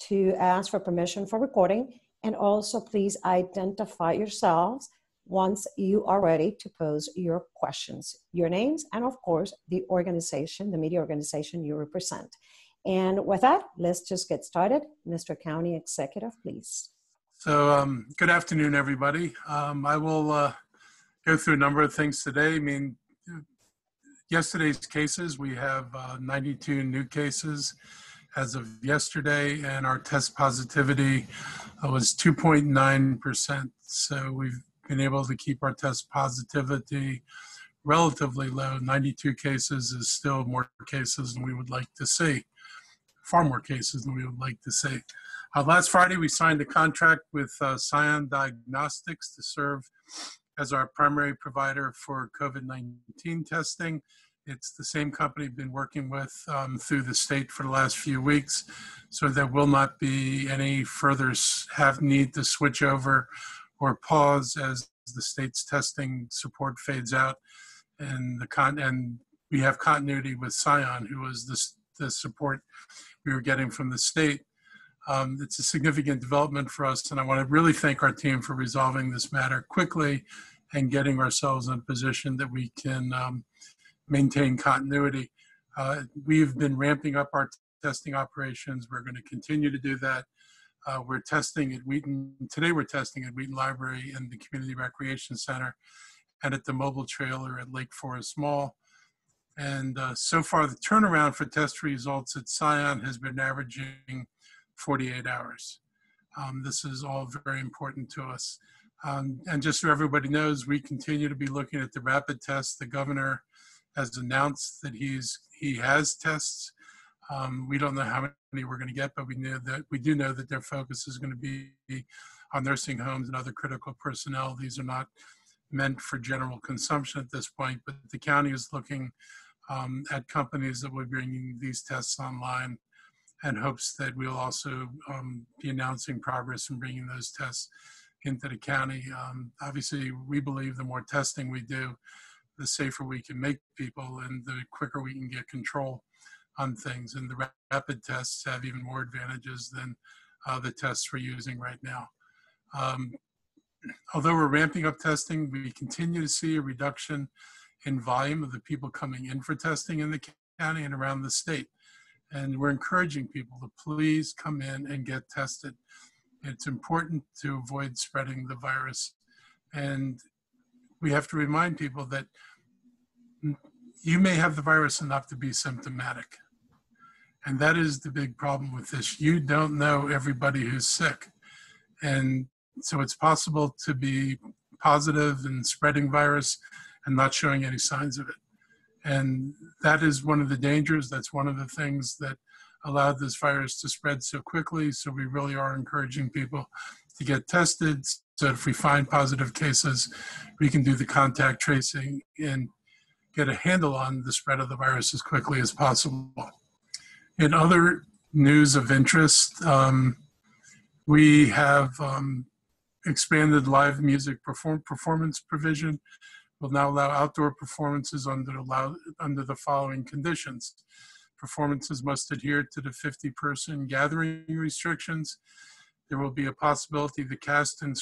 to ask for permission for recording and also please identify yourselves once you are ready to pose your questions, your names, and of course, the organization, the media organization you represent. And with that, let's just get started. Mr. County Executive, please. So, um, good afternoon, everybody. Um, I will uh, go through a number of things today. I mean, yesterday's cases, we have uh, 92 new cases as of yesterday, and our test positivity uh, was 2.9%. So, we've been able to keep our test positivity relatively low. 92 cases is still more cases than we would like to see, far more cases than we would like to see. Uh, last Friday, we signed a contract with uh, Scion Diagnostics to serve as our primary provider for COVID 19 testing. It's the same company we've been working with um, through the state for the last few weeks, so there will not be any further have need to switch over or pause as the state's testing support fades out, and the con and we have continuity with Scion, who was the, the support we were getting from the state. Um, it's a significant development for us, and I want to really thank our team for resolving this matter quickly and getting ourselves in a position that we can um, maintain continuity. Uh, we've been ramping up our testing operations. We're going to continue to do that. Uh, we're testing at Wheaton. Today we're testing at Wheaton Library and the Community Recreation Center and at the mobile trailer at Lake Forest Mall. And uh, so far, the turnaround for test results at Scion has been averaging 48 hours. Um, this is all very important to us. Um, and just so everybody knows, we continue to be looking at the rapid tests. The governor has announced that he's he has tests um, we don't know how many we're going to get, but we know that we do know that their focus is going to be on nursing homes and other critical personnel. These are not meant for general consumption at this point, but the county is looking um, at companies that will be bringing these tests online and hopes that we'll also um, be announcing progress in bringing those tests into the county. Um, obviously, we believe the more testing we do, the safer we can make people and the quicker we can get control on things. And the rapid tests have even more advantages than uh, the tests we're using right now. Um, although we're ramping up testing, we continue to see a reduction in volume of the people coming in for testing in the county and around the state. And we're encouraging people to please come in and get tested. It's important to avoid spreading the virus. And we have to remind people that you may have the virus enough to be symptomatic. And that is the big problem with this. You don't know everybody who's sick. And so it's possible to be positive and spreading virus and not showing any signs of it. And that is one of the dangers. That's one of the things that allowed this virus to spread so quickly. So we really are encouraging people to get tested. So if we find positive cases, we can do the contact tracing and get a handle on the spread of the virus as quickly as possible. In other news of interest, um, we have um, expanded live music perform performance provision. Will now allow outdoor performances under, allow, under the following conditions. Performances must adhere to the 50 person gathering restrictions. There will be a possibility the cast and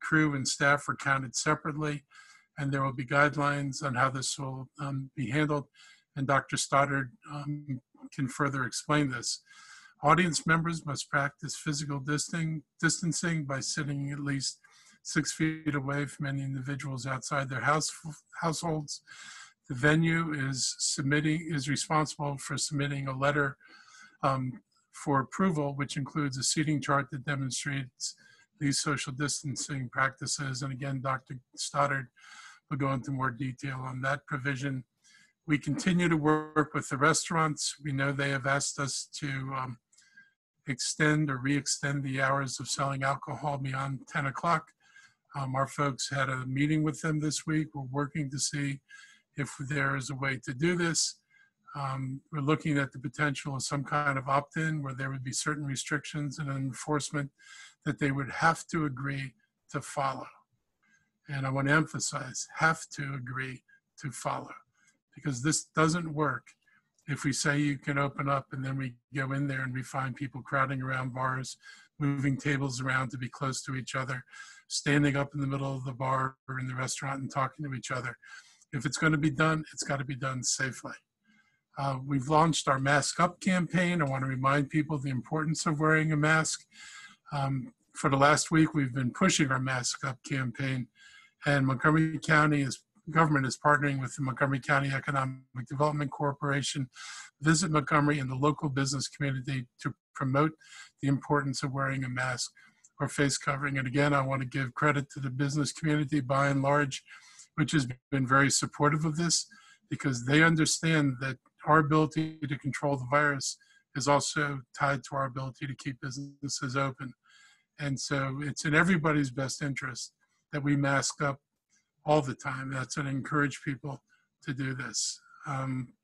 crew and staff are counted separately, and there will be guidelines on how this will um, be handled. And Dr. Stoddard um, can further explain this. Audience members must practice physical distancing by sitting at least six feet away from any individuals outside their house, households. The venue is submitting is responsible for submitting a letter um, for approval, which includes a seating chart that demonstrates these social distancing practices. And again, Dr. Stoddard will go into more detail on that provision. We continue to work with the restaurants. We know they have asked us to um, extend or re-extend the hours of selling alcohol beyond 10 o'clock. Um, our folks had a meeting with them this week. We're working to see if there is a way to do this. Um, we're looking at the potential of some kind of opt-in where there would be certain restrictions and enforcement that they would have to agree to follow. And I want to emphasize, have to agree to follow because this doesn't work if we say you can open up and then we go in there and we find people crowding around bars, moving tables around to be close to each other, standing up in the middle of the bar or in the restaurant and talking to each other. If it's going to be done, it's got to be done safely. Uh, we've launched our Mask Up campaign. I want to remind people the importance of wearing a mask. Um, for the last week, we've been pushing our Mask Up campaign, and Montgomery County is government is partnering with the Montgomery County Economic Development Corporation, Visit Montgomery, and the local business community to promote the importance of wearing a mask or face covering. And again, I want to give credit to the business community by and large, which has been very supportive of this because they understand that our ability to control the virus is also tied to our ability to keep businesses open. And so it's in everybody's best interest that we mask up all the time. That's to encourage people to do this. Um,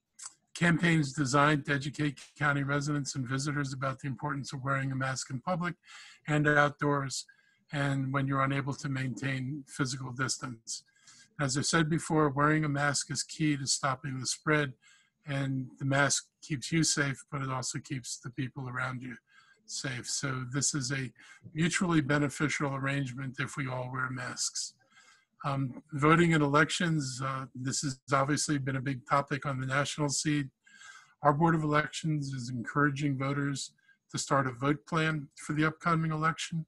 campaigns designed to educate county residents and visitors about the importance of wearing a mask in public and outdoors and when you're unable to maintain physical distance. As I said before, wearing a mask is key to stopping the spread and the mask keeps you safe, but it also keeps the people around you safe. So this is a mutually beneficial arrangement if we all wear masks. Um, voting in elections, uh, this has obviously been a big topic on the national scene. Our Board of Elections is encouraging voters to start a vote plan for the upcoming election.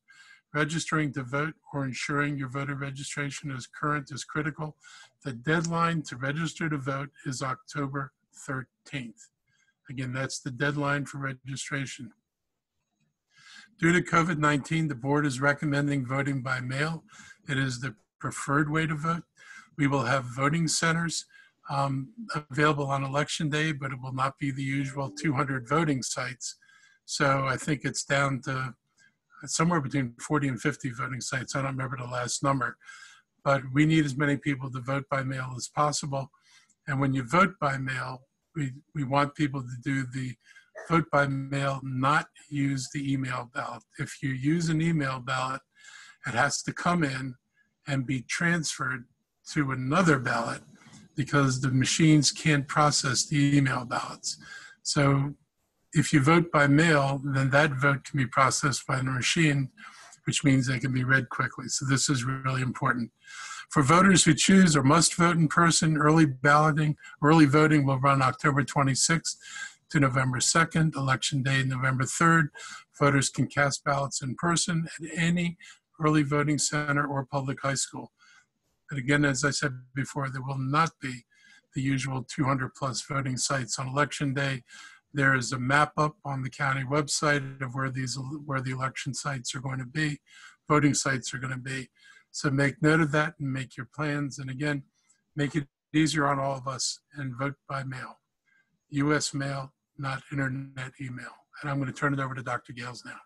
Registering to vote or ensuring your voter registration is current is critical. The deadline to register to vote is October 13th. Again, that's the deadline for registration. Due to COVID-19, the board is recommending voting by mail. It is the preferred way to vote. We will have voting centers um, available on election day, but it will not be the usual 200 voting sites. So I think it's down to somewhere between 40 and 50 voting sites. I don't remember the last number, but we need as many people to vote by mail as possible. And when you vote by mail, we, we want people to do the vote by mail, not use the email ballot. If you use an email ballot, it has to come in and be transferred to another ballot because the machines can't process the email ballots. So if you vote by mail, then that vote can be processed by the machine, which means they can be read quickly. So this is really important. For voters who choose or must vote in person, early balloting, early voting will run October 26th to November 2nd, election day November 3rd. Voters can cast ballots in person at any early voting center, or public high school. And again, as I said before, there will not be the usual 200 plus voting sites on election day. There is a map up on the county website of where these where the election sites are going to be, voting sites are going to be. So make note of that and make your plans. And again, make it easier on all of us and vote by mail. U.S. mail, not internet email. And I'm going to turn it over to Dr. Gayles now.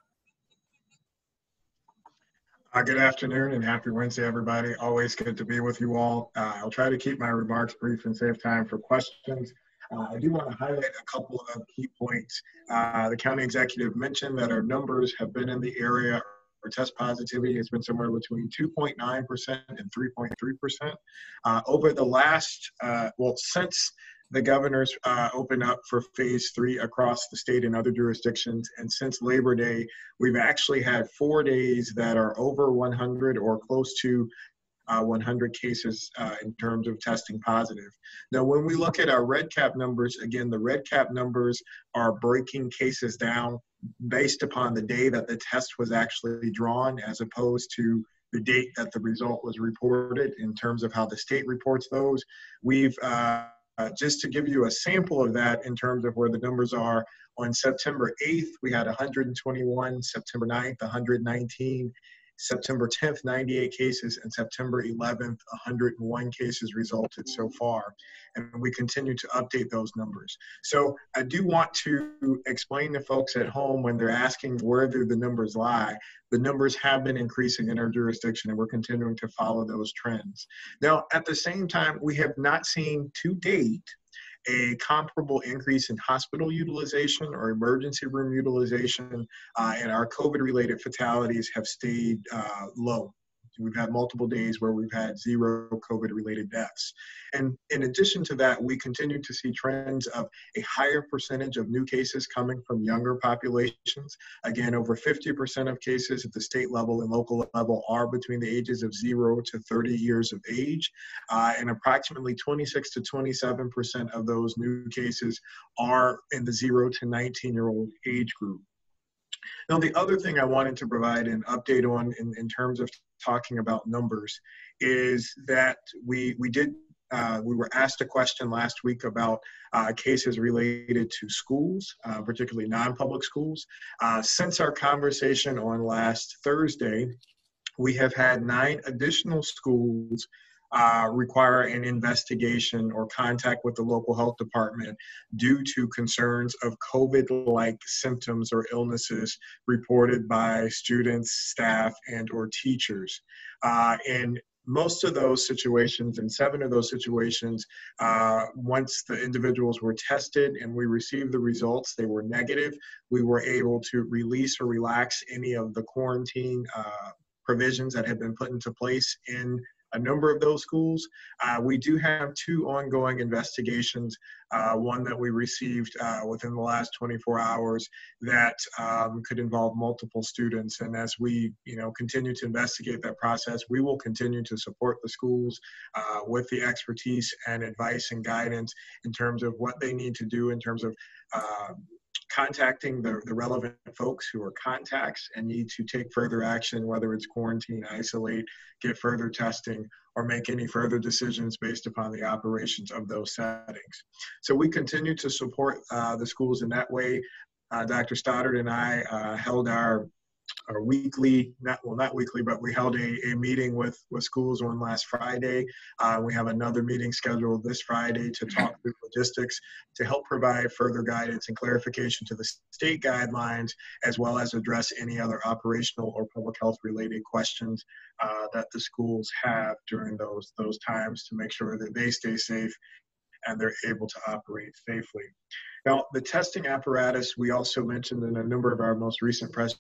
Uh, good afternoon and happy Wednesday, everybody. Always good to be with you all. Uh, I'll try to keep my remarks brief and save time for questions. Uh, I do want to highlight a couple of key points. Uh, the county executive mentioned that our numbers have been in the area our test positivity has been somewhere between 2.9% and 3.3%. Uh, over the last, uh, well, since the governors uh, opened up for phase three across the state and other jurisdictions. And since Labor Day, we've actually had four days that are over 100 or close to uh, 100 cases uh, in terms of testing positive. Now, when we look at our red cap numbers, again, the red cap numbers are breaking cases down based upon the day that the test was actually drawn as opposed to the date that the result was reported in terms of how the state reports those. We've uh, uh, just to give you a sample of that in terms of where the numbers are, on September 8th, we had 121, September 9th, 119, September 10th, 98 cases, and September 11th, 101 cases resulted so far. And we continue to update those numbers. So I do want to explain to folks at home when they're asking where do the numbers lie, the numbers have been increasing in our jurisdiction and we're continuing to follow those trends. Now, at the same time, we have not seen to date a comparable increase in hospital utilization or emergency room utilization, uh, and our COVID related fatalities have stayed uh, low. We've had multiple days where we've had zero COVID related deaths. And in addition to that, we continue to see trends of a higher percentage of new cases coming from younger populations. Again, over 50% of cases at the state level and local level are between the ages of zero to 30 years of age. Uh, and approximately 26 to 27% of those new cases are in the zero to 19 year old age group. Now, the other thing I wanted to provide an update on in, in terms of talking about numbers is that we, we did uh, we were asked a question last week about uh, cases related to schools, uh, particularly non-public schools. Uh, since our conversation on last Thursday, we have had nine additional schools uh, require an investigation or contact with the local health department due to concerns of COVID like symptoms or illnesses reported by students, staff, and or teachers. Uh, and most of those situations, in seven of those situations, uh, once the individuals were tested and we received the results, they were negative, we were able to release or relax any of the quarantine uh, provisions that had been put into place in a number of those schools. Uh, we do have two ongoing investigations, uh, one that we received uh, within the last 24 hours that um, could involve multiple students. And as we you know, continue to investigate that process, we will continue to support the schools uh, with the expertise and advice and guidance in terms of what they need to do in terms of uh, contacting the, the relevant folks who are contacts and need to take further action, whether it's quarantine, isolate, get further testing, or make any further decisions based upon the operations of those settings. So we continue to support uh, the schools in that way. Uh, Dr. Stoddard and I uh, held our our weekly, not well, not weekly, but we held a, a meeting with with schools on last Friday. Uh, we have another meeting scheduled this Friday to talk through logistics to help provide further guidance and clarification to the state guidelines, as well as address any other operational or public health related questions uh, that the schools have during those those times to make sure that they stay safe and they're able to operate safely. Now, the testing apparatus, we also mentioned in a number of our most recent press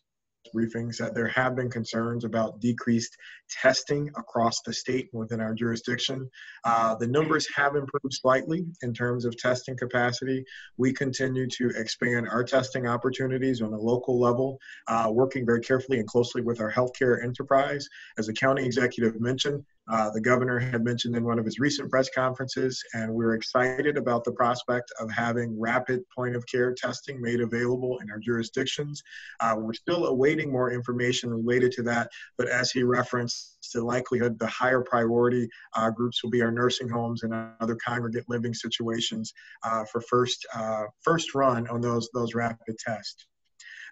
briefings that there have been concerns about decreased testing across the state within our jurisdiction. Uh, the numbers have improved slightly in terms of testing capacity. We continue to expand our testing opportunities on a local level, uh, working very carefully and closely with our healthcare enterprise. As the county executive mentioned, uh, the governor had mentioned in one of his recent press conferences, and we're excited about the prospect of having rapid point of care testing made available in our jurisdictions. Uh, we're still awaiting more information related to that, but as he referenced, the likelihood the higher priority uh, groups will be our nursing homes and other congregate living situations uh, for first uh, first run on those those rapid tests.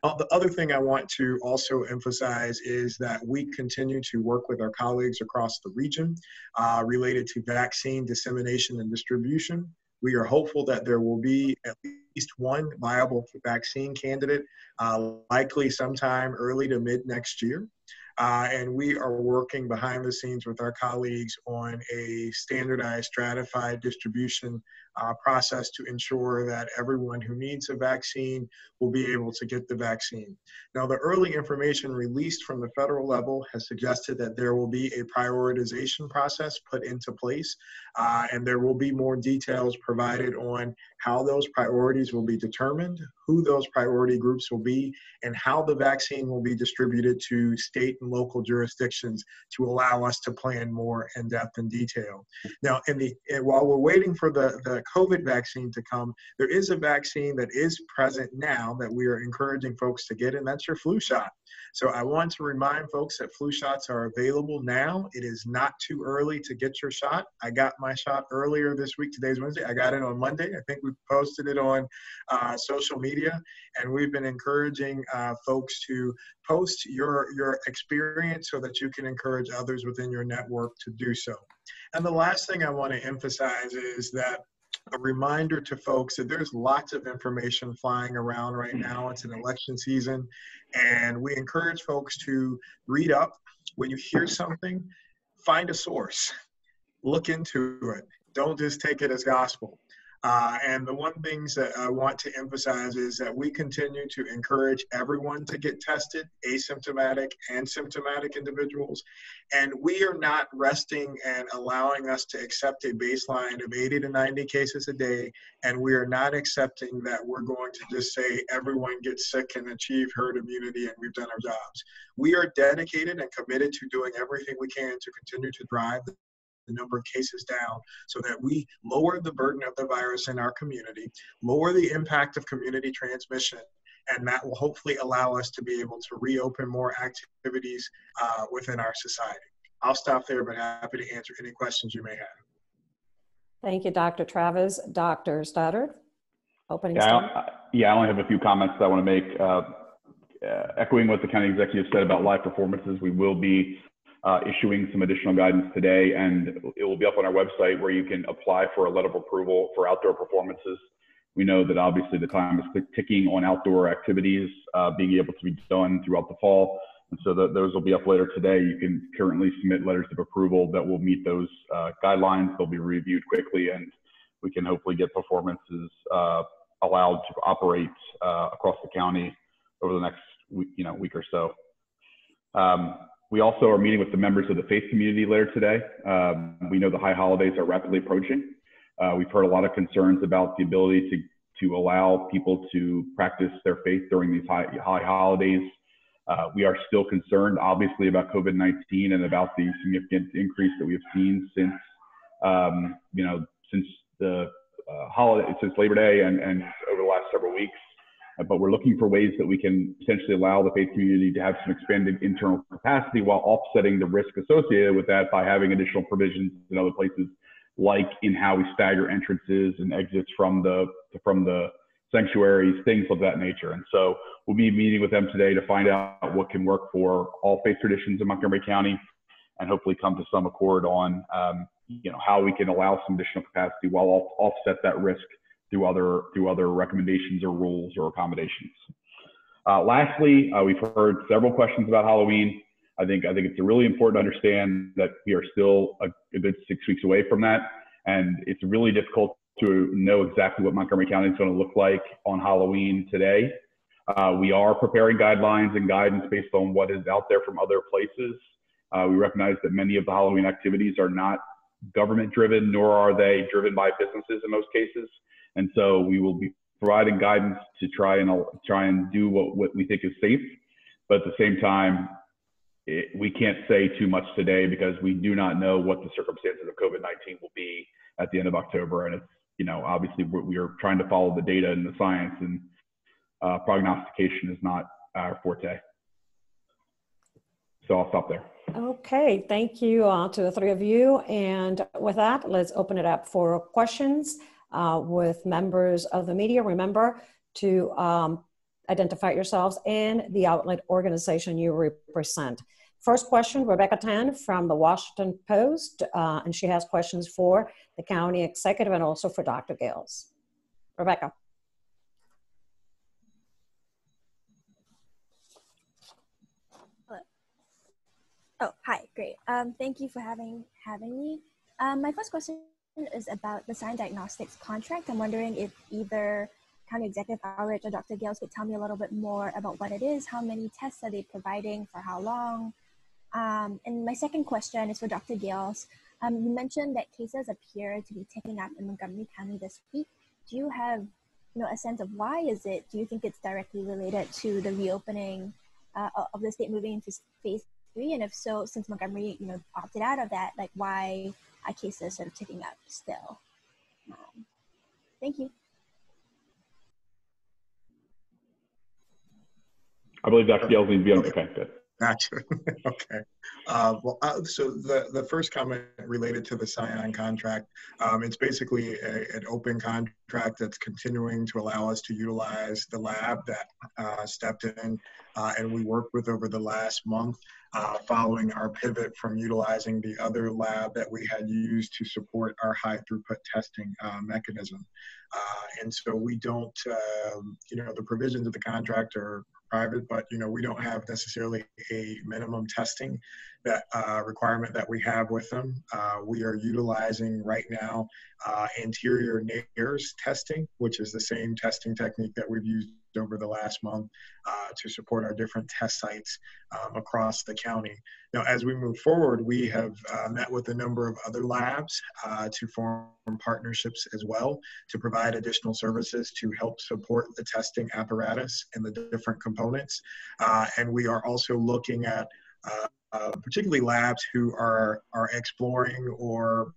Uh, the other thing I want to also emphasize is that we continue to work with our colleagues across the region uh, related to vaccine dissemination and distribution. We are hopeful that there will be at least one viable vaccine candidate, uh, likely sometime early to mid next year. Uh, and we are working behind the scenes with our colleagues on a standardized, stratified distribution uh, process to ensure that everyone who needs a vaccine will be able to get the vaccine. Now, the early information released from the federal level has suggested that there will be a prioritization process put into place, uh, and there will be more details provided on how those priorities will be determined, who those priority groups will be, and how the vaccine will be distributed to state and local jurisdictions to allow us to plan more in depth and detail. Now, in the while we're waiting for the, the COVID vaccine to come, there is a vaccine that is present now that we are encouraging folks to get, and that's your flu shot. So I want to remind folks that flu shots are available now. It is not too early to get your shot. I got my shot earlier this week. Today's Wednesday. I got it on Monday. I think we posted it on uh, social media, and we've been encouraging uh, folks to post your your experience so that you can encourage others within your network to do so. And the last thing I want to emphasize is that a reminder to folks that there's lots of information flying around right hmm. now. It's an election season, and we encourage folks to read up. When you hear something, find a source, look into it. Don't just take it as gospel. Uh, and the one things that I want to emphasize is that we continue to encourage everyone to get tested, asymptomatic and symptomatic individuals. And we are not resting and allowing us to accept a baseline of 80 to 90 cases a day. And we are not accepting that we're going to just say everyone gets sick and achieve herd immunity and we've done our jobs. We are dedicated and committed to doing everything we can to continue to drive the number of cases down so that we lower the burden of the virus in our community, lower the impact of community transmission, and that will hopefully allow us to be able to reopen more activities uh, within our society. I'll stop there, but happy to answer any questions you may have. Thank you, Dr. Travis. Dr. Stoddard, opening yeah, statement. I, yeah, I only have a few comments that I want to make. Uh, uh, echoing what the county executive said about live performances, we will be uh, issuing some additional guidance today, and it will be up on our website where you can apply for a letter of approval for outdoor performances. We know that obviously the time is ticking on outdoor activities uh, being able to be done throughout the fall. And so the, those will be up later today. You can currently submit letters of approval that will meet those uh, guidelines. They'll be reviewed quickly, and we can hopefully get performances uh, allowed to operate uh, across the county over the next week, you know, week or so. Um, we also are meeting with the members of the faith community later today. Um, we know the high holidays are rapidly approaching. Uh, we've heard a lot of concerns about the ability to, to allow people to practice their faith during these high, high holidays. Uh, we are still concerned, obviously, about COVID-19 and about the significant increase that we have seen since, um, you know, since the uh, holiday, since Labor Day and, and over the last several weeks but we're looking for ways that we can potentially allow the faith community to have some expanded internal capacity while offsetting the risk associated with that by having additional provisions in other places, like in how we stagger entrances and exits from the from the sanctuaries, things of that nature. And so we'll be meeting with them today to find out what can work for all faith traditions in Montgomery County, and hopefully come to some accord on um, you know how we can allow some additional capacity while offset that risk through other through other recommendations or rules or accommodations. Uh, lastly, uh, we've heard several questions about Halloween. I think I think it's really important to understand that we are still a, a good six weeks away from that, and it's really difficult to know exactly what Montgomery County is going to look like on Halloween today. Uh, we are preparing guidelines and guidance based on what is out there from other places. Uh, we recognize that many of the Halloween activities are not government driven, nor are they driven by businesses in most cases. And so we will be providing guidance to try and try and do what, what we think is safe. But at the same time, it, we can't say too much today because we do not know what the circumstances of COVID-19 will be at the end of October. And it's, you know, obviously we're, we are trying to follow the data and the science and uh, prognostication is not our forte. So I'll stop there. Okay, thank you uh, to the three of you. And with that, let's open it up for questions uh, with members of the media. Remember to um, identify yourselves and the outlet organization you represent. First question, Rebecca Tan from the Washington Post, uh, and she has questions for the county executive and also for Dr. Gayles. Rebecca. Oh, hi, great. Um, thank you for having having me. Um, my first question is about the Scion Diagnostics contract. I'm wondering if either County Executive Elrich or Dr. Gayles could tell me a little bit more about what it is, how many tests are they providing, for how long. Um, and my second question is for Dr. Gayles. Um, you mentioned that cases appear to be ticking up in Montgomery County this week. Do you have you know, a sense of why is it? Do you think it's directly related to the reopening uh, of the state moving into phase three? And if so, since Montgomery, you know, opted out of that, like why our cases are ticking up still. Um, thank you. I believe Dr. Gayles needs to be on. Okay, good. Gotcha. okay. Uh, well, uh, so the, the first comment related to the SCION contract, um, it's basically a, an open contract that's continuing to allow us to utilize the lab that uh, stepped in uh, and we worked with over the last month uh, following our pivot from utilizing the other lab that we had used to support our high throughput testing uh, mechanism. and so we don't, um, you know, the provisions of the contract are private, but you know we don't have necessarily a minimum testing that uh, requirement that we have with them. Uh, we are utilizing right now uh, anterior nares testing, which is the same testing technique that we've used over the last month uh, to support our different test sites um, across the county. Now, as we move forward, we have uh, met with a number of other labs uh, to form partnerships as well to provide additional services to help support the testing apparatus and the different components. Uh, and we are also looking at uh, uh, particularly labs who are, are exploring or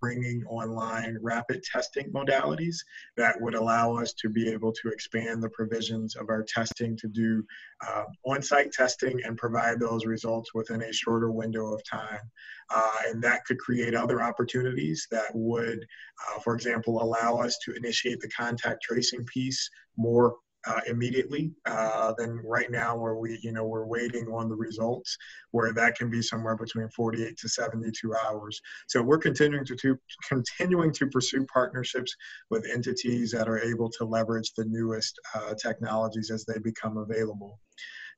bringing online rapid testing modalities that would allow us to be able to expand the provisions of our testing to do uh, on-site testing and provide those results within a shorter window of time. Uh, and that could create other opportunities that would, uh, for example, allow us to initiate the contact tracing piece more uh, immediately. Uh, than right now where we you know we're waiting on the results where that can be somewhere between 48 to 72 hours. So we're continuing to, to continuing to pursue partnerships with entities that are able to leverage the newest uh, technologies as they become available.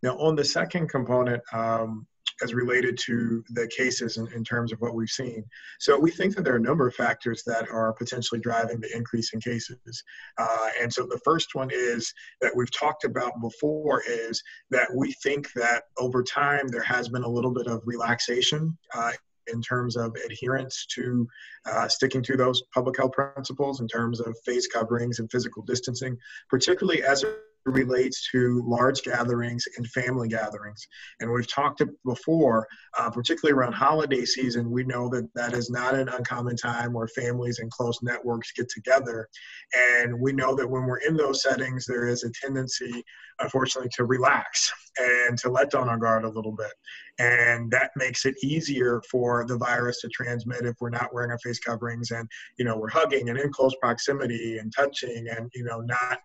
Now on the second component um, as related to the cases in, in, terms of what we've seen. So we think that there are a number of factors that are potentially driving the increase in cases. Uh, and so the first one is that we've talked about before is that we think that over time there has been a little bit of relaxation uh, in terms of adherence to uh, sticking to those public health principles in terms of face coverings and physical distancing, particularly as it relates to large gatherings and family gatherings. And we've talked before, uh, particularly around holiday season, we know that that is not an uncommon time where families and close networks get together. And we know that when we're in those settings, there is a tendency, unfortunately, to relax and to let down our guard a little bit. And that makes it easier for the virus to transmit if we're not wearing our face coverings and, you know, we're hugging and in close proximity and touching and, you know, not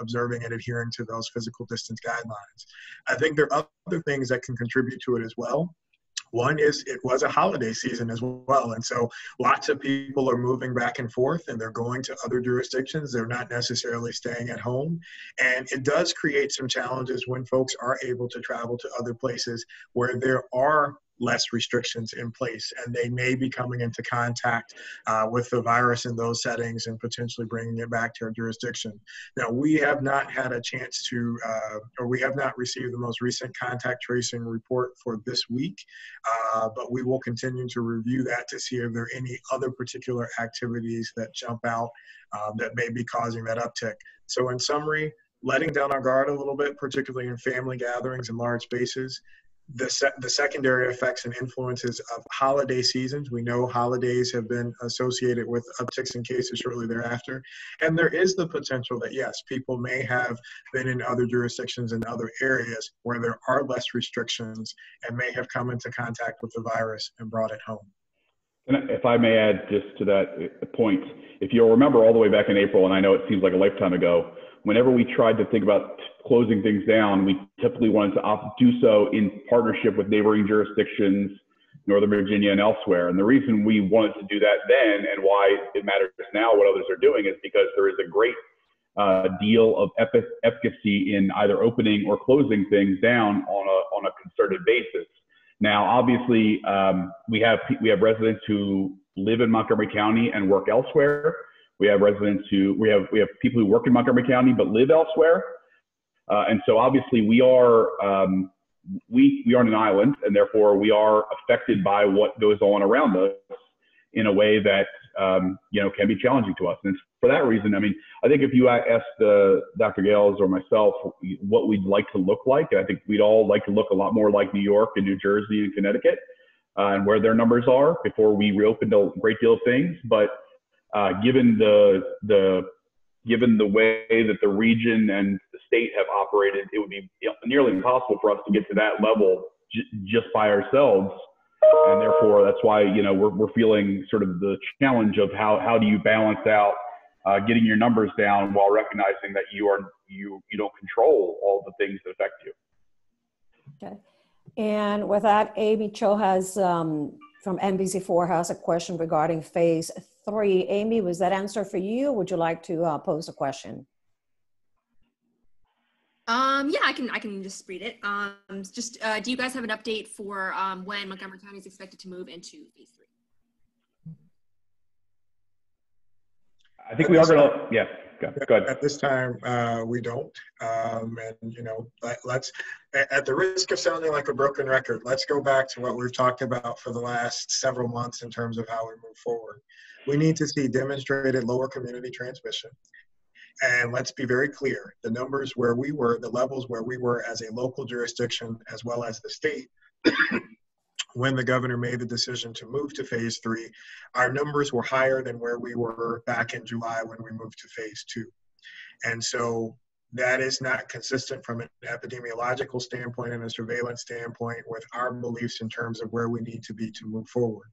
observing and adhering to those physical distance guidelines. I think there are other things that can contribute to it as well. One is it was a holiday season as well. And so lots of people are moving back and forth and they're going to other jurisdictions. They're not necessarily staying at home. And it does create some challenges when folks are able to travel to other places where there are less restrictions in place and they may be coming into contact uh, with the virus in those settings and potentially bringing it back to our jurisdiction. Now, we have not had a chance to, uh, or we have not received the most recent contact tracing report for this week, uh, but we will continue to review that to see if there are any other particular activities that jump out um, that may be causing that uptick. So, in summary, letting down our guard a little bit, particularly in family gatherings and large spaces, the, se- the secondary effects and influences of holiday seasons. We know holidays have been associated with upticks in cases shortly thereafter. And there is the potential that, yes, people may have been in other jurisdictions and other areas where there are less restrictions and may have come into contact with the virus and brought it home. And if I may add just to that point, if you'll remember all the way back in April, and I know it seems like a lifetime ago, whenever we tried to think about closing things down, we typically wanted to do so in partnership with neighboring jurisdictions, Northern Virginia and elsewhere. And the reason we wanted to do that then and why it matters now what others are doing is because there is a great uh, deal of efficacy in either opening or closing things down on a, on a concerted basis. Now, obviously, um, we have we have residents who live in Montgomery County and work elsewhere. We have residents who we have we have people who work in Montgomery County but live elsewhere. Uh, and so obviously we are um, we we are an island, and therefore we are affected by what goes on around us in a way that um, you know can be challenging to us. And for that reason, I mean, I think if you asked uh, Dr. Gayles or myself what we'd like to look like, I think we'd all like to look a lot more like New York and New Jersey and Connecticut, uh, and where their numbers are before we reopened a great deal of things. But uh, given the the given the way that the region and the state have operated, it would be nearly impossible for us to get to that level j- just by ourselves. And therefore, that's why you know we're, we're feeling sort of the challenge of how how do you balance out uh, getting your numbers down while recognizing that you are you you don't control all the things that affect you. Okay, and with that, Amy Cho has um, from NBC4 has a question regarding phase three. Amy, was that answer for you? would you like to uh, pose a question? Um, Um, yeah, I can I can just read it. Um, just uh, do you guys have an update for um, when Montgomery County is expected to move into phase three? I think we are gonna, yeah, At this time, uh, we don't. Um, and, you know, let, let's, at, at the risk of sounding like a broken record, let's go back to what we've talked about for the last several months in terms of how we move forward. We need to see demonstrated lower community transmission. And let's be very clear, the numbers where we were, the levels where we were as a local jurisdiction, as well as the state, when the governor made the decision to move to phase three, our numbers were higher than where we were back in July when we moved to phase two. And so that is not consistent from an epidemiological standpoint and a surveillance standpoint with our beliefs in terms of where we need to be to move forward.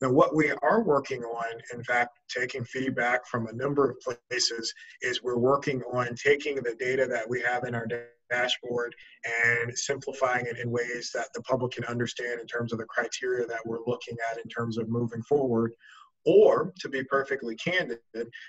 Now, what we are working on, in fact, taking feedback from a number of places, is we're working on taking the data that we have in our dashboard and simplifying it in ways that the public can understand in terms of the criteria that we're looking at in terms of moving forward or to be perfectly candid,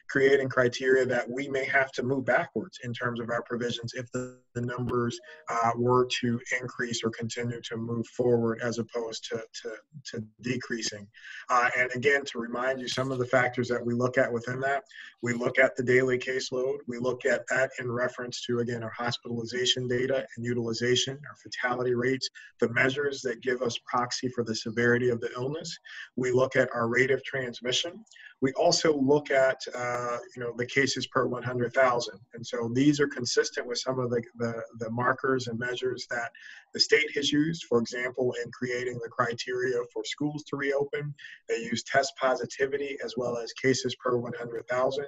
creating criteria that we may have to move backwards in terms of our provisions if the, the numbers uh, were to increase or continue to move forward as opposed to, to, to decreasing. Uh, and again, to remind you, some of the factors that we look at within that, we look at the daily caseload, we look at that in reference to, again, our hospitalization data and utilization, our fatality rates, the measures that give us proxy for the severity of the illness. We look at our rate of transmission transmission. We also look at, uh, you know, the cases per 100,000. And so these are consistent with some of the, the, the, markers and measures that the state has used, for example, in creating the criteria for schools to reopen. They use test positivity as well as cases per 100,000.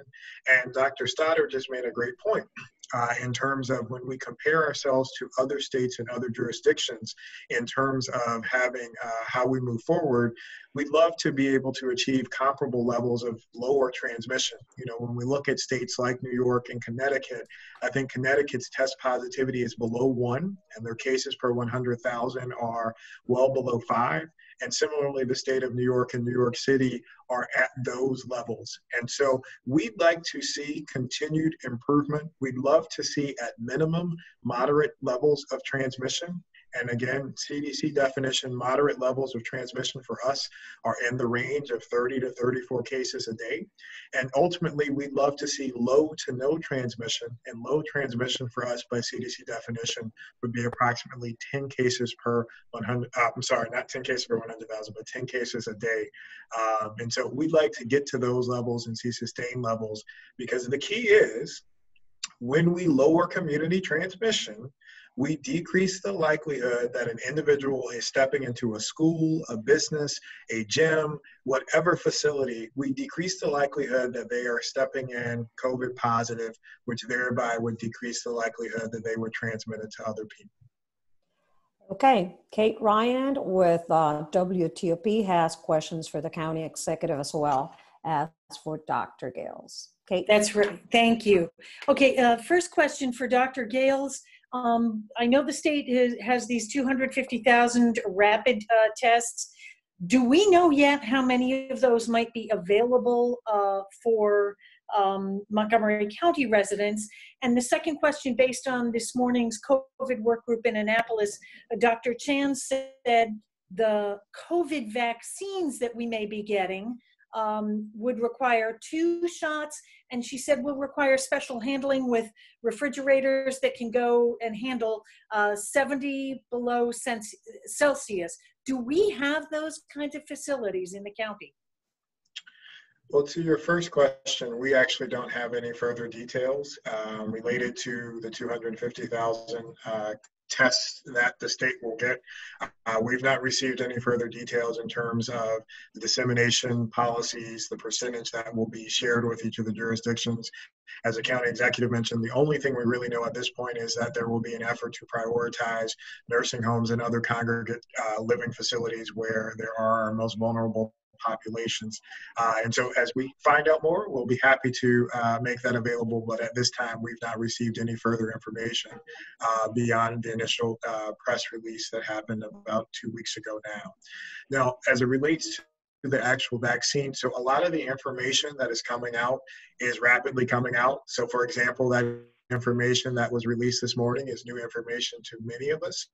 And Dr. Stoddard just made a great point uh, in terms of when we compare ourselves to other states and other jurisdictions in terms of having uh, how we move forward, we'd love to be able to achieve comparable levels of lower transmission. You know, when we look at states like New York and Connecticut, I think Connecticut's test positivity is below one, and their cases per 100,000 are well below five. And similarly, the state of New York and New York City are at those levels. And so we'd like to see continued improvement. We'd love to see, at minimum, moderate levels of transmission. And again, CDC definition, moderate levels of transmission for us are in the range of 30 to 34 cases a day. And ultimately, we'd love to see low to no transmission. And low transmission for us by CDC definition would be approximately 10 cases per 100, uh, I'm sorry, not 10 cases per 100,000, but 10 cases a day. Um, and so we'd like to get to those levels and see sustained levels because the key is when we lower community transmission, we decrease the likelihood that an individual is stepping into a school, a business, a gym, whatever facility, we decrease the likelihood that they are stepping in COVID positive, which thereby would decrease the likelihood that they were transmitted to other people. Okay, Kate Ryan with uh, WTOP has questions for the county executive as well as for Dr. Gayles. Kate? That's right. Thank you. Okay, uh, first question for Dr. Gayles. Um, I know the state has, has these 250,000 rapid uh, tests. Do we know yet how many of those might be available uh, for um, Montgomery County residents? And the second question, based on this morning's COVID work group in Annapolis, uh, Dr. Chan said the COVID vaccines that we may be getting um, would require two shots, and she said will require special handling with refrigerators that can go and handle uh, 70 below Celsius. Do we have those kinds of facilities in the county? Well, to your first question, we actually don't have any further details um, related to the 250,000 uh, tests that the state will get. Uh, we've not received any further details in terms of the dissemination policies, the percentage that will be shared with each of the jurisdictions. As the county executive mentioned, the only thing we really know at this point is that there will be an effort to prioritize nursing homes and other congregate uh, living facilities where there are our most vulnerable populations. Uh, and so as we find out more, we'll be happy to uh, make that available. But at this time, we've not received any further information uh, beyond the initial uh, press release that happened about two weeks ago now. Now, as it relates to the actual vaccine. So a lot of the information that is coming out is rapidly coming out. So for example, that information that was released this morning is new information to many of us.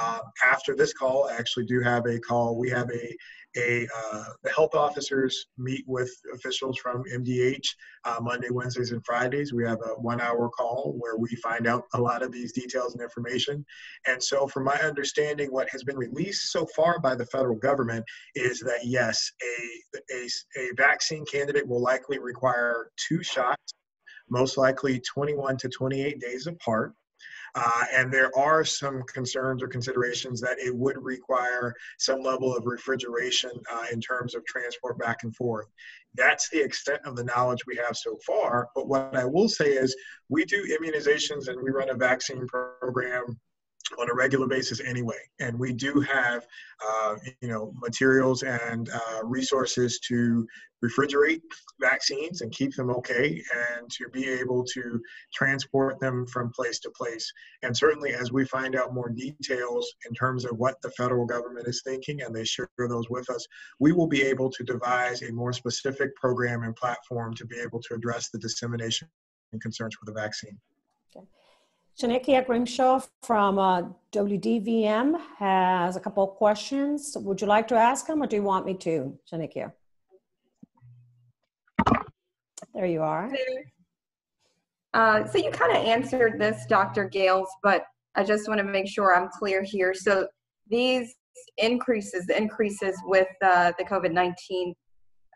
Uh, after this call, I actually do have a call. We have a, a uh, the health officers meet with officials from MDH uh, Monday, Wednesdays, and Fridays. We have a one hour call where we find out a lot of these details and information. And so, from my understanding, what has been released so far by the federal government is that yes, a, a, a vaccine candidate will likely require two shots most likely 21 to 28 days apart. Uh, and there are some concerns or considerations that it would require some level of refrigeration uh, in terms of transport back and forth. That's the extent of the knowledge we have so far. But what I will say is we do immunizations and we run a vaccine program on a regular basis anyway. And we do have, uh, you know, materials and uh, resources to refrigerate vaccines and keep them okay and to be able to transport them from place to place. And certainly as we find out more details in terms of what the federal government is thinking and they share those with us, we will be able to devise a more specific program and platform to be able to address the dissemination and concerns for the vaccine. Shanikia Grimshaw from uh, WDVM has a couple of questions. Would you like to ask them or do you want me to, Shanikia? There you are. Uh, so you kind of answered this, Dr. Gayles, but I just want to make sure I'm clear here. So these increases, the increases with uh, the COVID-19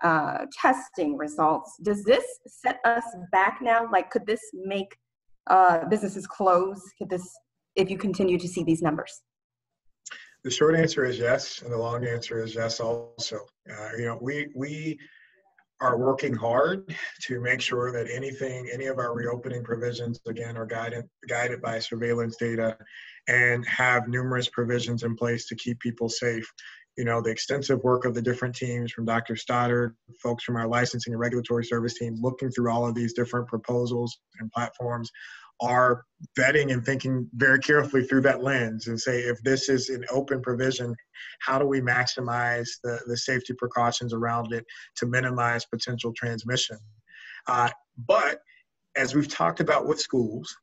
uh, testing results, does this set us back now? Like, could this make uh, businesses close? This, if you continue to see these numbers? The short answer is yes, and the long answer is yes also. Uh, you know, we we are working hard to make sure that anything, any of our reopening provisions, again, are guided guided by surveillance data, and have numerous provisions in place to keep people safe. You know, the extensive work of the different teams from Dr. Stoddard, folks from our licensing and regulatory service team, looking through all of these different proposals and platforms are vetting and thinking very carefully through that lens and say if this is an open provision how do we maximize the, the safety precautions around it to minimize potential transmission uh, but as we've talked about with schools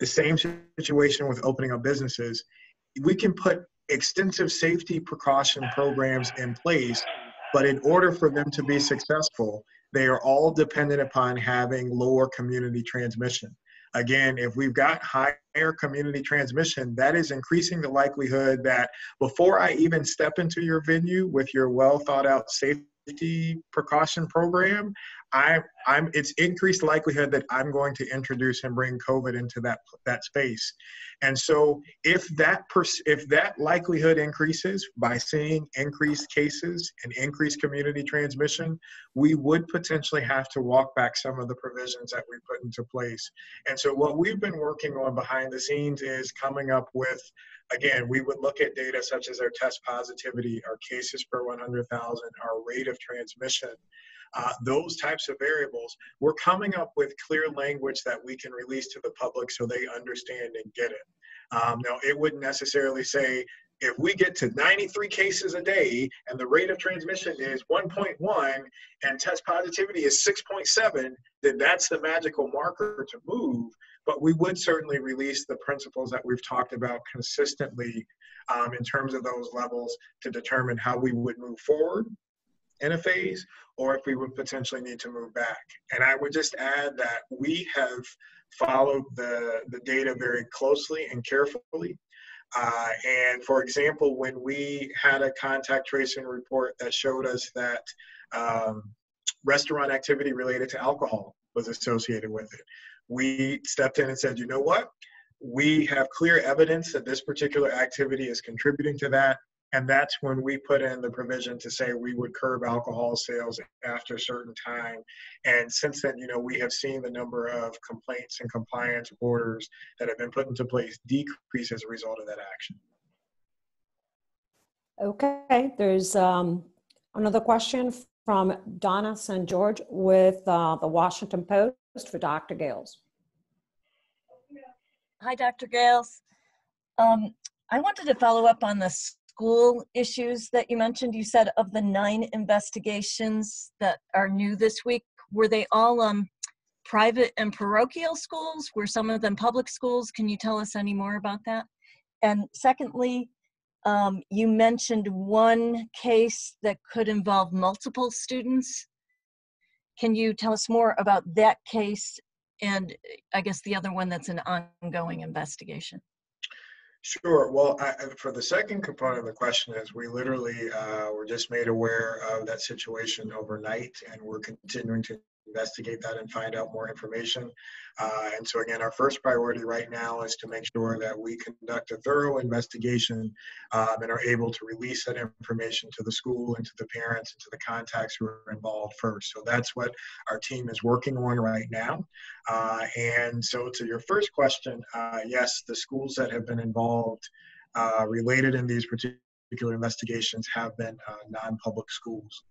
the same situation with opening up businesses we can put extensive safety precaution programs in place but in order for them to be successful they are all dependent upon having lower community transmission. Again, if we've got higher community transmission, that is increasing the likelihood that before I even step into your venue with your well thought out safety precaution program, I, I'm it's increased likelihood that I'm going to introduce and bring COVID into that that space. And so if that pers- if that likelihood increases by seeing increased cases and increased community transmission, we would potentially have to walk back some of the provisions that we put into place. And so what we've been working on behind the scenes is coming up with again, we would look at data such as our test positivity, our cases per 100,000, our rate of transmission, uh, those types of variables, we're coming up with clear language that we can release to the public so they understand and get it. Um, now, it wouldn't necessarily say if we get to 93 cases a day and the rate of transmission is 1.1 and test positivity is 6.7, then that's the magical marker to move. But we would certainly release the principles that we've talked about consistently um, in terms of those levels to determine how we would move forward in a phase or if we would potentially need to move back. And I would just add that we have followed the, the data very closely and carefully. Uh, and for example, when we had a contact tracing report that showed us that um, restaurant activity related to alcohol was associated with it, we stepped in and said, you know what? We have clear evidence that this particular activity is contributing to that. And that's when we put in the provision to say we would curb alcohol sales after a certain time. And since then, you know, we have seen the number of complaints and compliance orders that have been put into place decrease as a result of that action. Okay, there's um, another question from Donna St. George with uh, the Washington Post for Dr. Gayles. Hi, Dr. Gayles. Um, I wanted to follow up on this school issues that you mentioned. You said of the nine investigations that are new this week, were they all um, private and parochial schools? Were some of them public schools? Can you tell us any more about that? And secondly, um, you mentioned one case that could involve multiple students. Can you tell us more about that case and I guess the other one that's an ongoing investigation? Sure. Well, I, for the second component of the question is we literally uh, were just made aware of that situation overnight, and we're continuing to investigate that and find out more information. Uh, and so again, our first priority right now is to make sure that we conduct a thorough investigation um, and are able to release that information to the school and to the parents and to the contacts who are involved first. So that's what our team is working on right now. Uh, and so to your first question, uh, yes, the schools that have been involved uh, related in these particular investigations have been uh, non-public schools.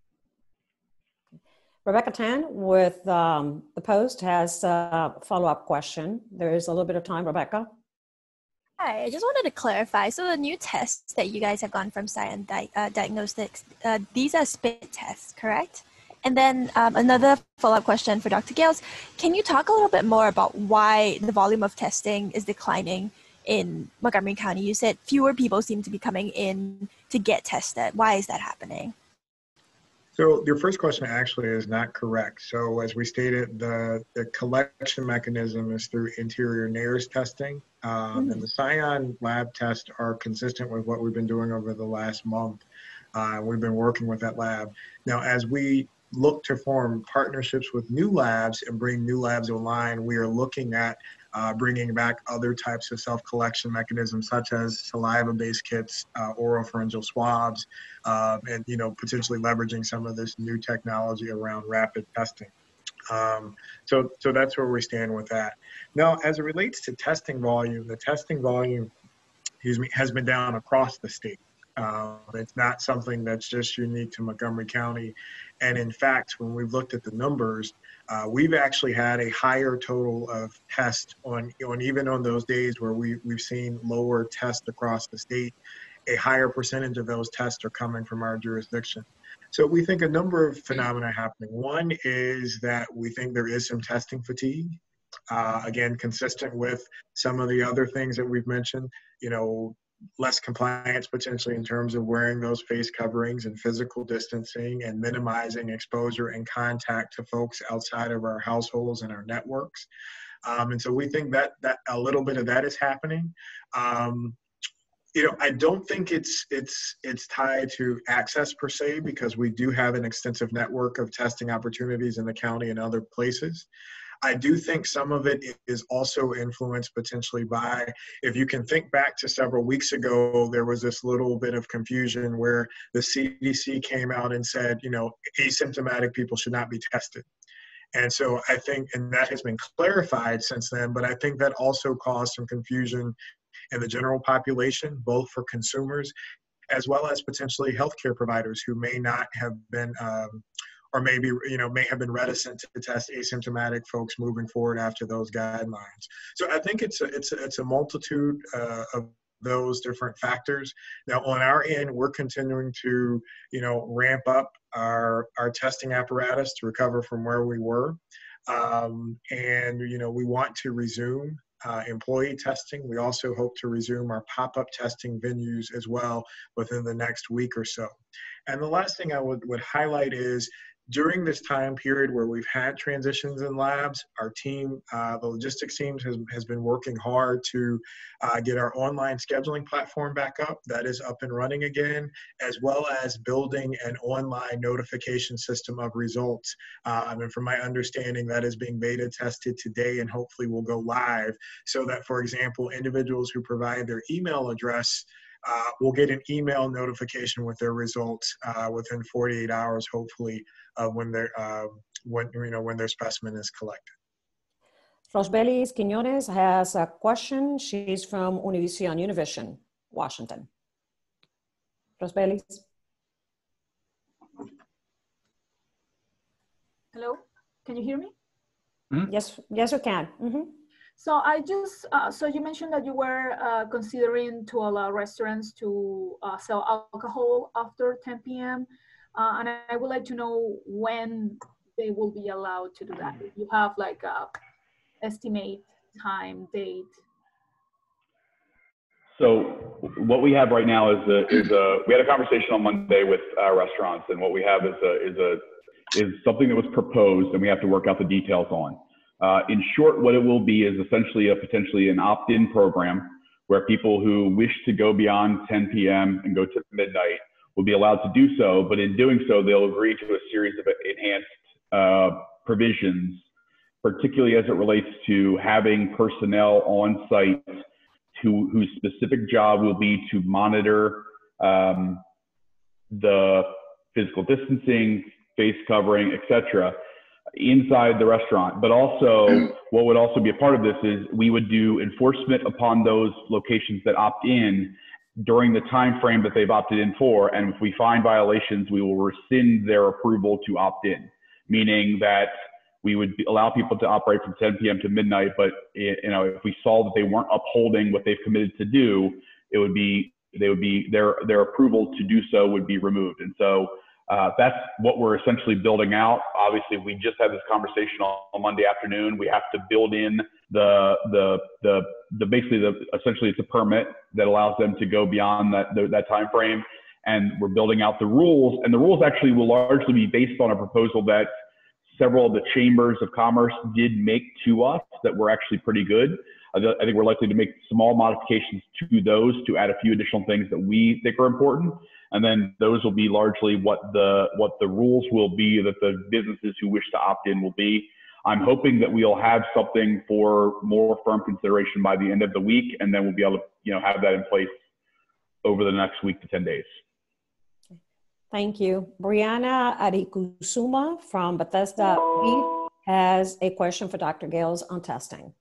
Rebecca Tan with um, the Post has a follow-up question. There is a little bit of time, Rebecca. Hi, I just wanted to clarify. So the new tests that you guys have gone from Scion di- uh, Diagnostics, uh, these are spit tests, correct? And then um, another follow-up question for Dr. Gayles. Can you talk a little bit more about why the volume of testing is declining in Montgomery County? You said fewer people seem to be coming in to get tested. Why is that happening? So your first question actually is not correct. So as we stated, the, the collection mechanism is through anterior nares testing. Um, mm-hmm. And the Scion lab tests are consistent with what we've been doing over the last month. Uh, we've been working with that lab. Now, as we look to form partnerships with new labs and bring new labs online, we are looking at uh, bringing back other types of self-collection mechanisms such as saliva-based kits, uh, oropharyngeal swabs, uh, and you know potentially leveraging some of this new technology around rapid testing. Um, so, so that's where we stand with that. Now, as it relates to testing volume, the testing volume excuse me, has been down across the state. Uh, it's not something that's just unique to Montgomery County. And in fact, when we've looked at the numbers, uh, we've actually had a higher total of tests on, on even on those days where we, we've seen lower tests across the state, a higher percentage of those tests are coming from our jurisdiction. So we think a number of phenomena happening. One is that we think there is some testing fatigue. Uh, again, consistent with some of the other things that we've mentioned, you know, less compliance potentially in terms of wearing those face coverings and physical distancing and minimizing exposure and contact to folks outside of our households and our networks. Um, and so we think that that a little bit of that is happening. Um, you know, I don't think it's it's it's tied to access per se because we do have an extensive network of testing opportunities in the county and other places. I do think some of it is also influenced potentially by, if you can think back to several weeks ago, there was this little bit of confusion where the CDC came out and said, you know, asymptomatic people should not be tested. And so I think, and that has been clarified since then, but I think that also caused some confusion in the general population, both for consumers as well as potentially healthcare providers who may not have been um, or maybe you know may have been reticent to test asymptomatic folks moving forward after those guidelines. So I think it's a, it's a, it's a multitude uh, of those different factors. Now on our end, we're continuing to you know ramp up our our testing apparatus to recover from where we were, um, and you know we want to resume uh, employee testing. We also hope to resume our pop-up testing venues as well within the next week or so. And the last thing I would, would highlight is during this time period where we've had transitions in labs, our team, uh, the logistics team has, has been working hard to uh, get our online scheduling platform back up. That is up and running again, as well as building an online notification system of results. Um, and from my understanding, that is being beta tested today and hopefully will go live so that, for example, individuals who provide their email address uh, will get an email notification with their results uh, within 48 hours, hopefully, of when their uh, when you know when their specimen is collected. Rosbelly Quiñones has a question. She's from Univision Univision, Washington. Rosbelly. Hello, can you hear me? Mm-hmm. Yes, yes, you can. Mm -hmm. So I just, uh, so you mentioned that you were uh, considering to allow restaurants to uh, sell alcohol after 10 p.m. Uh, and I would like to know when they will be allowed to do that? If you have like a estimate time, date. So what we have right now is a, is a we had a conversation on Monday with uh, restaurants, and what we have is a is a is something that was proposed, and we have to work out the details on. Uh, in short, what it will be is essentially a potentially an opt-in program where people who wish to go beyond 10 p.m. and go to midnight will be allowed to do so, but in doing so, they'll agree to a series of enhanced uh, provisions, particularly as it relates to having personnel on site who, whose specific job will be to monitor um, the physical distancing, face covering, etc inside the restaurant. But also, mm-hmm. what would also be a part of this is we would do enforcement upon those locations that opt in during the time frame that they've opted in for. And if we find violations, we will rescind their approval to opt in, meaning that we would allow people to operate from 10 p.m. to midnight. But eh, you know, if we saw that they weren't upholding what they've committed to do, it would be they would be their their approval to do so would be removed. And so uh, that's what we're essentially building out. Obviously, we just had this conversation on, on, Monday afternoon. We have to build in the the the the basically the essentially it's a permit that allows them to go beyond that the, that time frame, and we're building out the rules. And the rules actually will largely be based on a proposal that several of the chambers of commerce did make to us that were actually pretty good. I think we're likely to make small modifications to those to add a few additional things that we think are important and then those will be largely what the what the rules will be that the businesses who wish to opt in will be. I'm hoping that we'll have something for more firm consideration by the end of the week, and then we'll be able to you know have that in place over the next week to 10 days. Thank you. Brianna Adhikusuma from Bethesda has a question for Dr. Gayles on testing.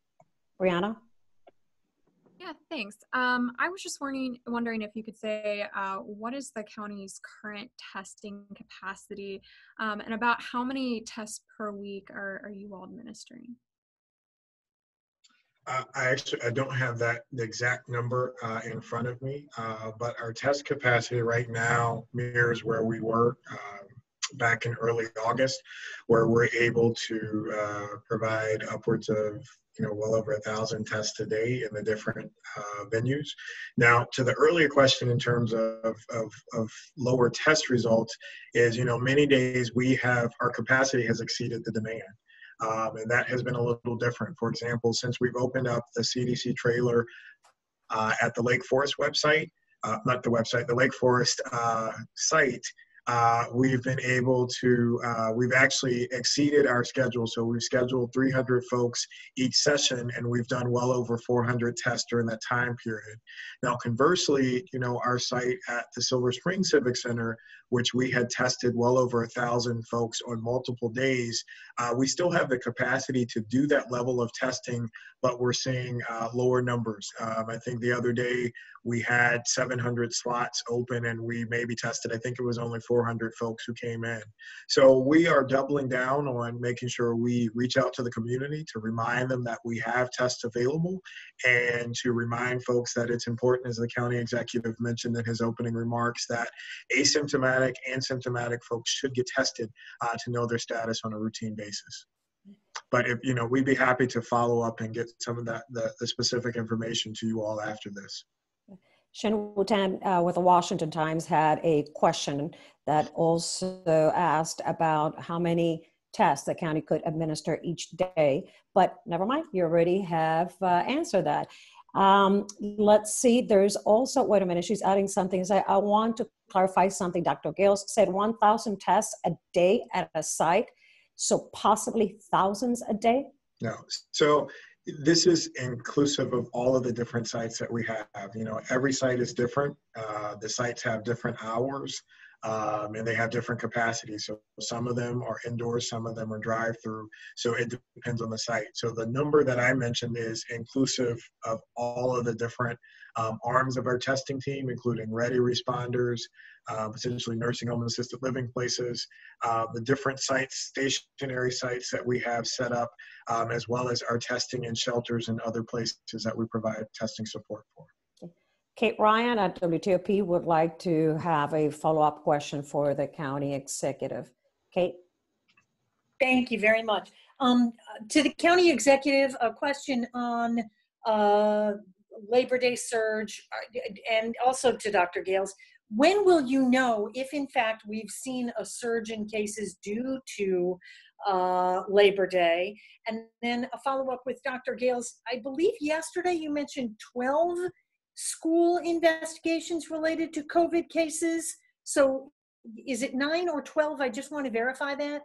Brianna? Yeah, thanks. Um, I was just wondering, wondering if you could say uh, what is the county's current testing capacity um, and about how many tests per week are, are you all administering? Uh, I actually I don't have that the exact number uh, in front of me, uh, but our test capacity right now mirrors where we were um, back in early August, where we're able to uh, provide upwards of you know well over a thousand tests a day in the different uh, venues. Now, to the earlier question in terms of, of, of lower test results, is you know many days we have our capacity has exceeded the demand. Um, and that has been a little different. For example, since we've opened up the CDC trailer uh, at the Lake Forest website, uh, not the website, the Lake Forest uh, site, uh, we've been able to, uh, we've actually exceeded our schedule. So we've scheduled 300 folks each session and we've done well over 400 tests during that time period. Now, conversely, you know, our site at the Silver Spring Civic Center, which we had tested well over a thousand folks on multiple days, uh, we still have the capacity to do that level of testing, but we're seeing uh, lower numbers. Um, I think the other day we had 700 slots open and we maybe tested, I think it was only 400 folks who came in. So we are doubling down on making sure we reach out to the community to remind them that we have tests available and to remind folks that it's important, as the county executive mentioned in his opening remarks, that asymptomatic and symptomatic folks should get tested uh, to know their status on a routine basis but if you know we'd be happy to follow up and get some of that the, the specific information to you all after this Shen Wu Tan uh, with the Washington Times had a question that also asked about how many tests the county could administer each day. But never mind, you already have uh, answered that. Um, let's see, there's also, wait a minute, she's adding something. I want to clarify something. Dr. Gayles said 1,000 tests a day at a site, so possibly thousands a day? No. So this is inclusive of all of the different sites that we have. You know, every site is different. Uh, the sites have different hours um, and they have different capacities. So some of them are indoors, some of them are drive-through. So it depends on the site. So the number that I mentioned is inclusive of all of the different um, arms of our testing team, including ready responders, uh, potentially nursing home and assisted living places, uh, the different sites, stationary sites that we have set up, um, as well as our testing in shelters and other places that we provide testing support for. Kate Ryan at WTOP would like to have a follow-up question for the county executive. Kate? Thank you very much. Um, to the county executive, a question on uh, Labor Day surge, uh, and also to Dr. Gayles. When will you know if, in fact, we've seen a surge in cases due to uh, Labor Day? And then a follow up with Dr. Gayles. I believe yesterday you mentioned 12 school investigations related to COVID cases. So is it nine or 12? I just want to verify that.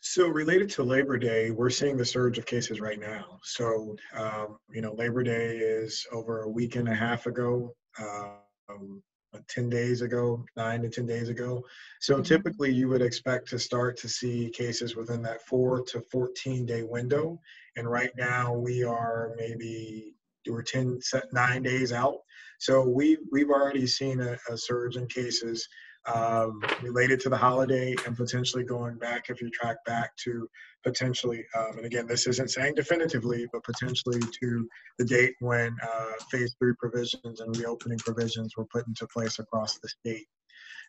So related to Labor Day, we're seeing the surge of cases right now. So, um, you know, Labor Day is over a week and a half ago, um, 10 days ago, nine to 10 days ago. So mm-hmm. typically you would expect to start to see cases within that four to 14 day window. And right now we are maybe we're 10, nine days out. So we, we've already seen a, a surge in cases um, related to the holiday and potentially going back, if you track back to potentially, um, and again, this isn't saying definitively, but potentially to the date when uh, phase three provisions and reopening provisions were put into place across the state.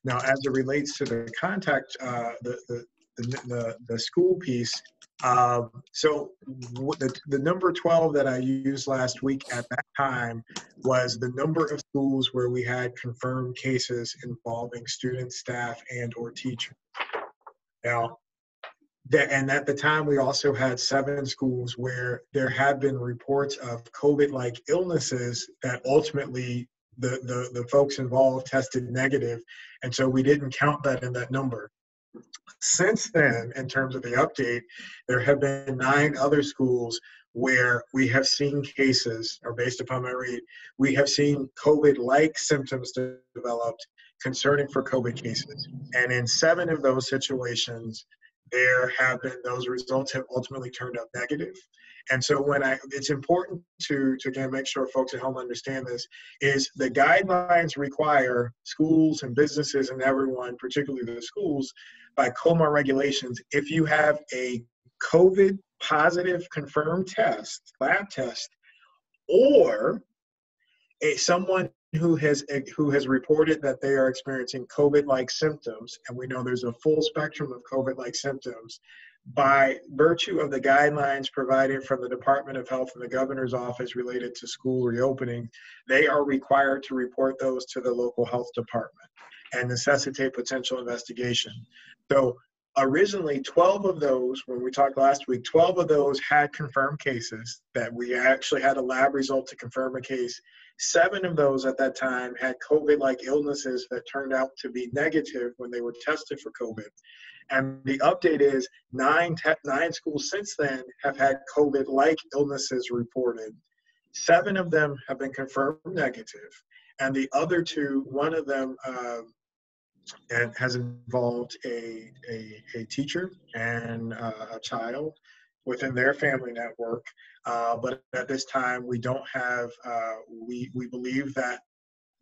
Now, as it relates to the contact, uh, the, the, the, the, the school piece, um, so the, the number 12 that I used last week at that time was the number of schools where we had confirmed cases involving students, staff, and or teachers. Now, that, and at the time we also had seven schools where there had been reports of COVID-like illnesses that ultimately the, the, the folks involved tested negative, and so we didn't count that in that number. Since then, in terms of the update, there have been nine other schools where we have seen cases, or based upon my read, we have seen COVID like symptoms developed concerning for COVID cases. And in seven of those situations, there have been those results have ultimately turned out negative. And so when I it's important to to again make sure folks at home understand this is the guidelines require schools and businesses and everyone, particularly the schools, by COMAR regulations, if you have a COVID positive confirmed test, lab test, or a someone who has who has reported that they are experiencing COVID-like symptoms, and we know there's a full spectrum of COVID-like symptoms, by virtue of the guidelines provided from the Department of Health and the governor's office related to school reopening, they are required to report those to the local health department and necessitate potential investigation. So originally 12 of those when we talked last week 12 of those had confirmed cases that we actually had a lab result to confirm a case. Seven of those at that time had covid-like illnesses that turned out to be negative when they were tested for covid. And the update is nine, te- nine schools since then have had covid-like illnesses reported. Seven of them have been confirmed negative and the other two one of them uh, and has involved a, a, a teacher and uh, a child within their family network. Uh, but at this time, we don't have, uh, we, we believe that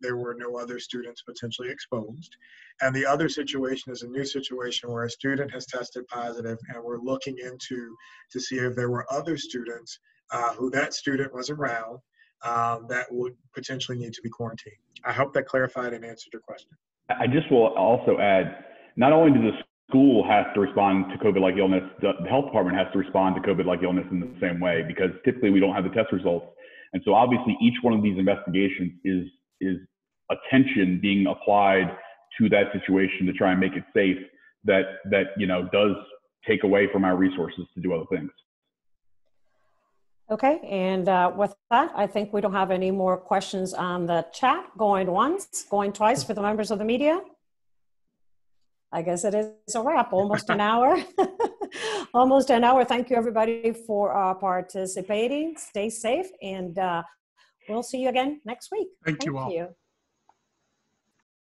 there were no other students potentially exposed. And the other situation is a new situation where a student has tested positive and we're looking into to see if there were other students uh, who that student was around um, that would potentially need to be quarantined. I hope that clarified and answered your question. I just will also add, not only does the school have to respond to COVID-like illness, the, health department has to respond to COVID-like illness in the same way because typically we don't have the test results. And so obviously each one of these investigations is, is attention being applied to that situation to try and make it safe that, that, you know, does take away from our resources to do other things. Okay, and uh, with that, I think we don't have any more questions on the chat. Going once, going twice for the members of the media. I guess it is a wrap, almost an hour. almost an hour. Thank you, everybody, for uh, participating. Stay safe, and uh, we'll see you again next week. Thank, Thank you all. You.